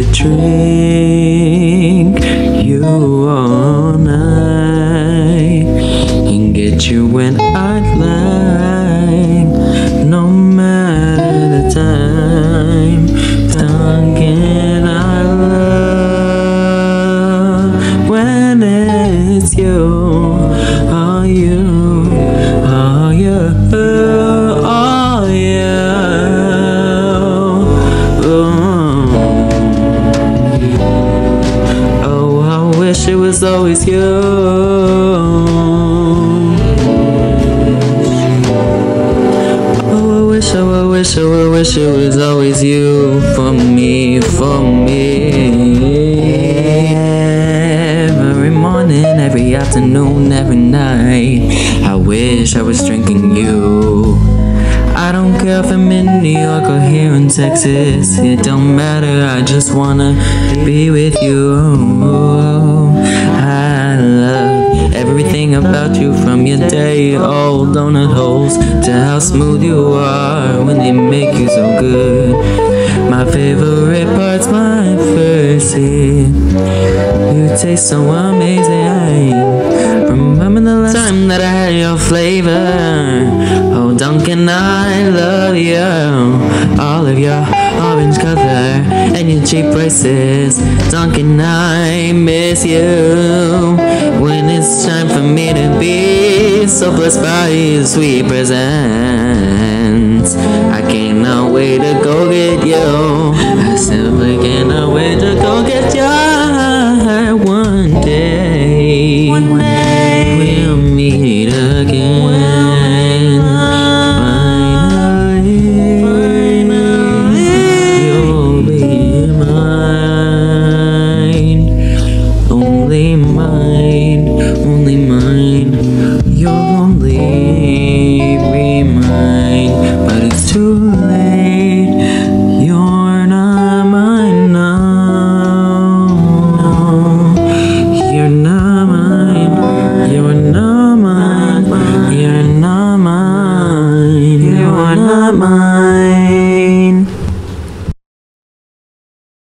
I drink. You all night. And get you when it was always you. Oh, I wish, oh, I wish, oh, I wish it was always you for me, for me. Every morning, every afternoon, every night, I wish I was drinking you. I don't care if I'm in New York or here in Texas. It don't matter, I just wanna be with you. About you from your day old donut holes to how smooth you are when they make you so good. My favorite part's my first hit. You taste so amazing. Remember the last time that I had your flavor? Oh, Dunkin, I love you. All of your orange color and your cheap prices. Dunkin, I miss you. It's time for me to be so blessed by your sweet presence. I cannot wait to go get you. only mine. You'll only be mine, but it's too late. You're not mine now. No. You're not mine. You're not mine. You're not mine. You're not mine.